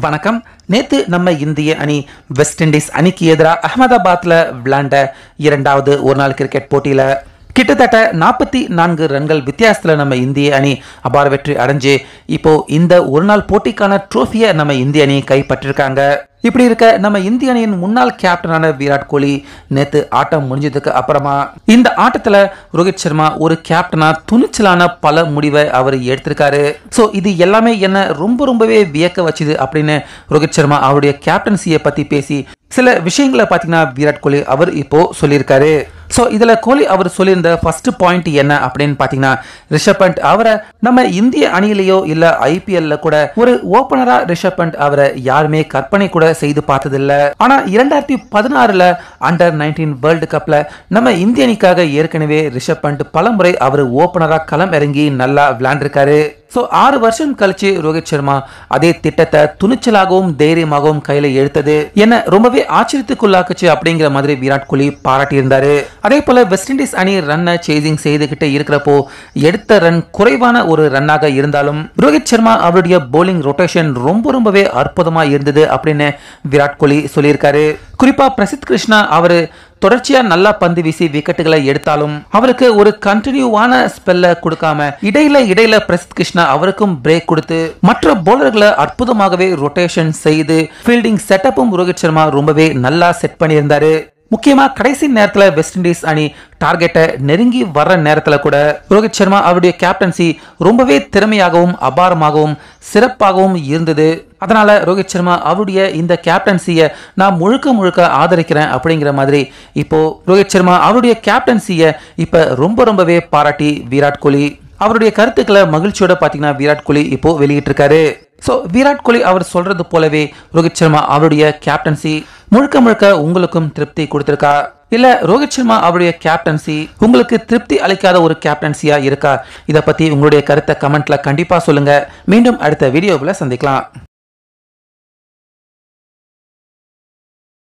வணக்கம். நேத்து நம்ம இந்திய அணி வெஸ்ட் இண்டீஸ் அணிக்கு எதிராக அகமதாபாத்ல விளையாண்ட இரண்டாவது ஒரு நாள் கிரிக்கெட் போட்டியில கிட்டத்தட்ட நாற்பத்தி நான்கு ரன்கள் வித்தியாசத்தில் நம்ம இந்திய அணி அபார வெற்றி அடைஞ்சு இப்போ இந்த ஒரு நாள் போட்டிக்கான ட்ரோஃபியை நம்ம இந்திய அணி கைப்பற்றிருக்காங்க. இப்படி இருக்க நம்ம இந்திய அணியின் முன்னாள் கேப்டனான விராட் கோலி நேத்து ஆட்டம் முடிஞ்சதுக்கு அப்புறமா இந்த ஆட்டத்துல ரோஹித் சர்மா ஒரு கேப்டனா துணிச்சலான பல முடிவை அவர் எடுத்திருக்காரு. ஸோ இது எல்லாமே என்ன ரொம்ப ரொம்பவே வியக்க வச்சுது அப்படின்னு ரோஹித் சர்மா அவருடைய கேப்டன்சியை பத்தி பேசி சில விஷயங்களை பார்த்தீங்கன்னா விராட் கோலி அவர் இப்போ சொல்லியிருக்காரு. ஸோ இதில் கோலி அவர் சொல்லியிருந்த ஃபர்ஸ்ட் பாயிண்ட் என்ன அப்படின்னு பார்த்தீங்கன்னா ரிஷப் பண்ட் அவரை நம்ம இந்திய அணியிலேயோ இல்லை ஐபிஎல்ல கூட ஒரு ஓப்பனரா ரிஷப் பண்ட் அவரை யாருமே கற்பனை கூட செய்து பார்த்ததில்ல. ஆனா இரண்டாயிரத்தி பதினாறுல அண்டர் நைன்டீன் வேர்ல்டு கப்ல நம்ம இந்திய அணிக்காக ஏற்கனவே ரிஷப் பண்ட் பலமுறை அவர் ஓப்பனரா களம் இறங்கி நல்லா விளையாண்டிருக்காரு. ஸோ ஆறு வருஷம் கழிச்சு ரோஹித் சர்மா அதே திட்டத்தை துணிச்சலாகவும் தைரியமாகவும் கையில எடுத்தது. என்ன ரொம்பவே ஆச்சரியத்துக்குள்ளாக்குச்சு அப்படிங்கிற மாதிரி விராட் கோலி பாராட்டியிருந்தாரு. அதே போல வெஸ்ட் இண்டீஸ் அணி ரன்னை சேசிங் செய்துகிட்டே இருக்கிறப்போ எடுத்த ரன் குறைவான ஒரு ரன்னாக இருந்தாலும் ரோஹித் சர்மா அவருடைய போலிங் ரொட்டேஷன் ரொம்ப ரொம்பவே அற்புதமா இருந்தது அப்படின்னு விராட் கோலி சொல்லியிருக்காரு. குறிப்பா பிரசித் கிருஷ்ணா அவர் தொடர்ச்சியா நல்லா பந்து வீசி விக்கெட்டுகளை எடுத்தாலும் அவருக்கு ஒரு கண்டினியூவான ஸ்பெல்ல கொடுக்காம இடையில இடையில பிரசித் கிருஷ்ணா அவருக்கும் பிரேக் கொடுத்து மற்ற போலர்களை அற்புதமாகவே ரொட்டேஷன் செய்து ஃபீல்டிங் செட்டப்பும் ரோஹித் சர்மா ரொம்பவே நல்லா செட் பண்ணியிருந்தாரு. முக்கியமா கடைசி நேரத்துல வெஸ்ட் இண்டீஸ் அணி டார்கெட்டை நெருங்கி வர்ற நேரத்துல கூட ரோஹித் சர்மா அவருடைய கேப்டன்சி ரொம்பவே திறமையாகவும் அபாரமாகவும் சிறப்பாகவும் இருந்தது. அதனால ரோஹித் சர்மா அவருடைய இந்த கேப்டன்சியை நான் முழுக்க முழுக்க ஆதரிக்கிறேன் அப்படிங்கிற மாதிரி இப்போ ரோஹித் சர்மா அவருடைய கேப்டன்சியை இப்ப ரொம்ப ரொம்பவே பாராட்டி விராட் கோலி. அவருடைய கருத்துக்களை மகிழ்ச்சியோட பாத்தீங்கன்னா விராட் கோலி இப்போ வெளியிட்டிருக்காரு. ஸோ விராட் கோலி அவர் சொல்றது போலவே ரோஹித் சர்மா அவருடைய கேப்டன்சி முழுக்க முழுக்க உங்களுக்கும் திருப்தி கொடுத்திருக்கா? இல்ல ரோஹித் சர்மா அவருடைய கேப்டன்சி உங்களுக்கு திருப்தி அளிக்காத ஒரு கேப்டன்சியா இருக்கா? இதை பத்தி உங்களுடைய கருத்தை கமெண்ட்ல கண்டிப்பா சொல்லுங்க. மீண்டும் அடுத்த வீடியோவில் சந்திக்கலாம்.